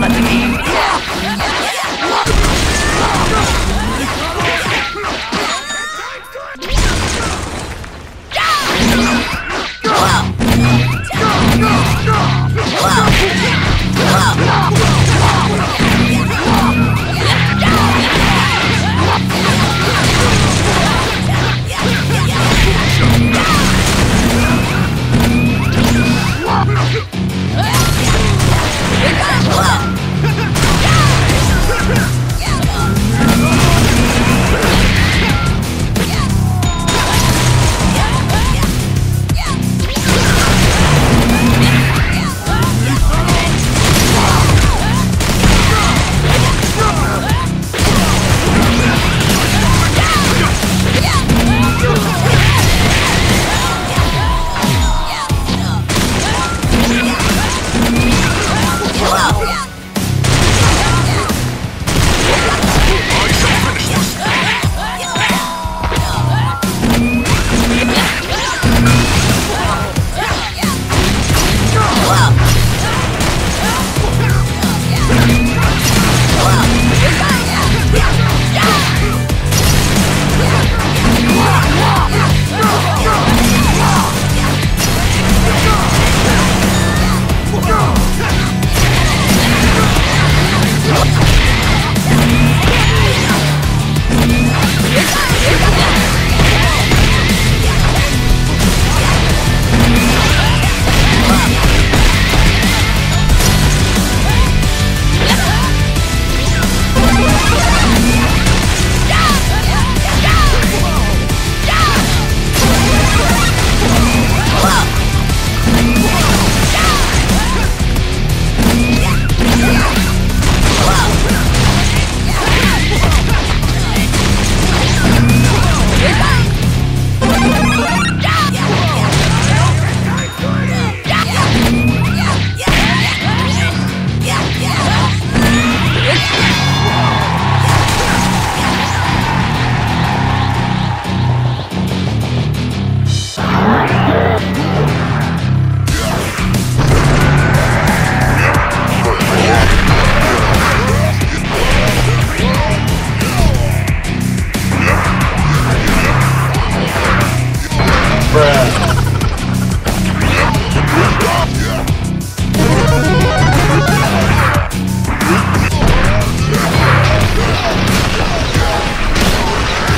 Let the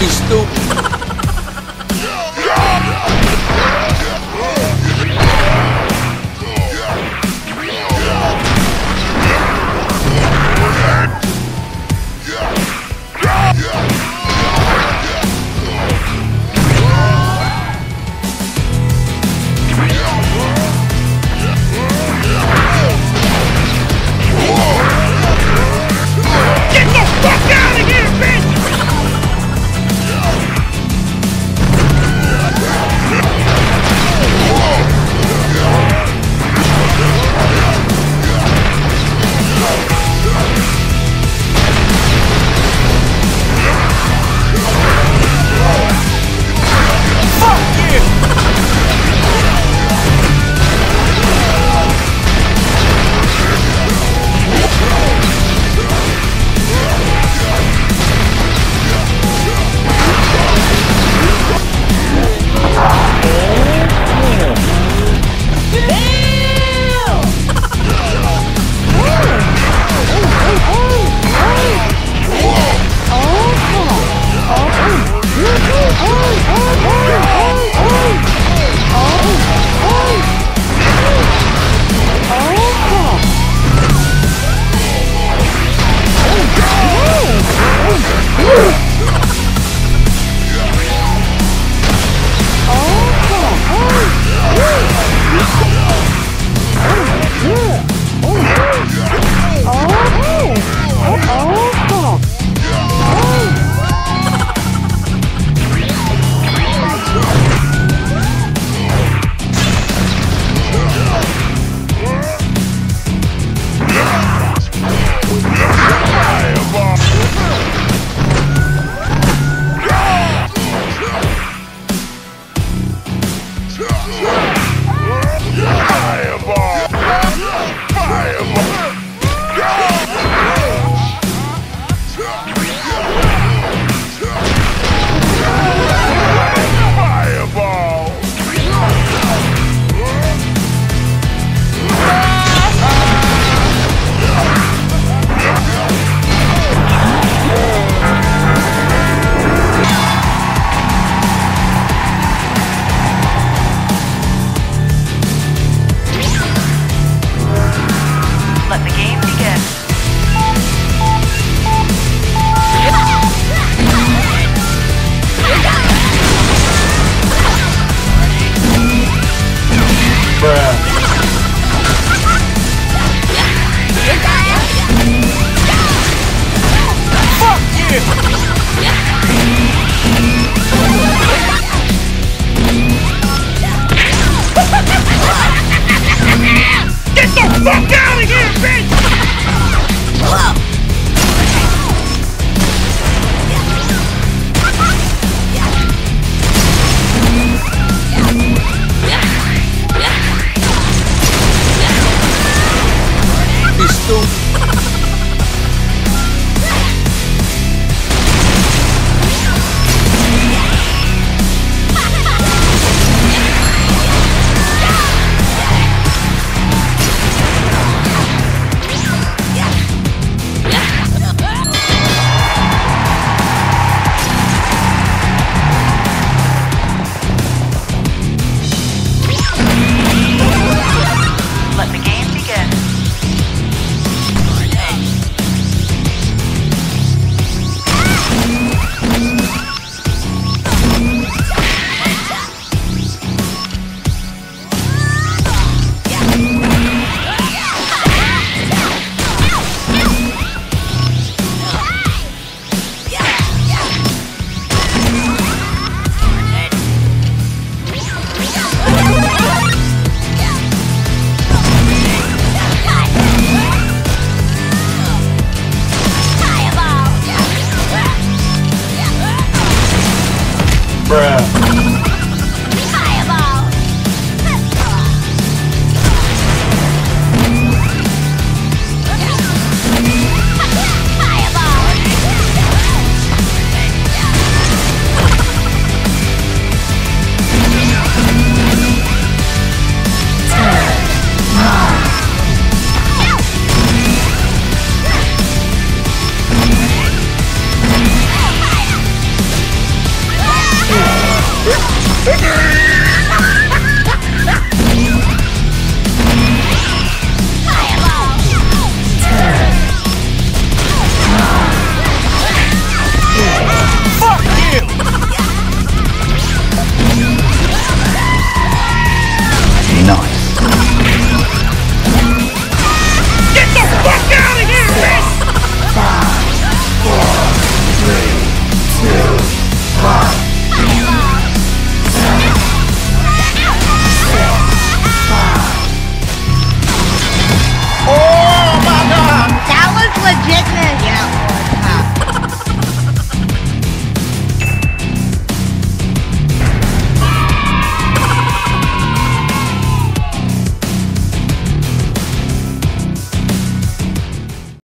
still fuck out of here, bitch! Be stupid. Bruh.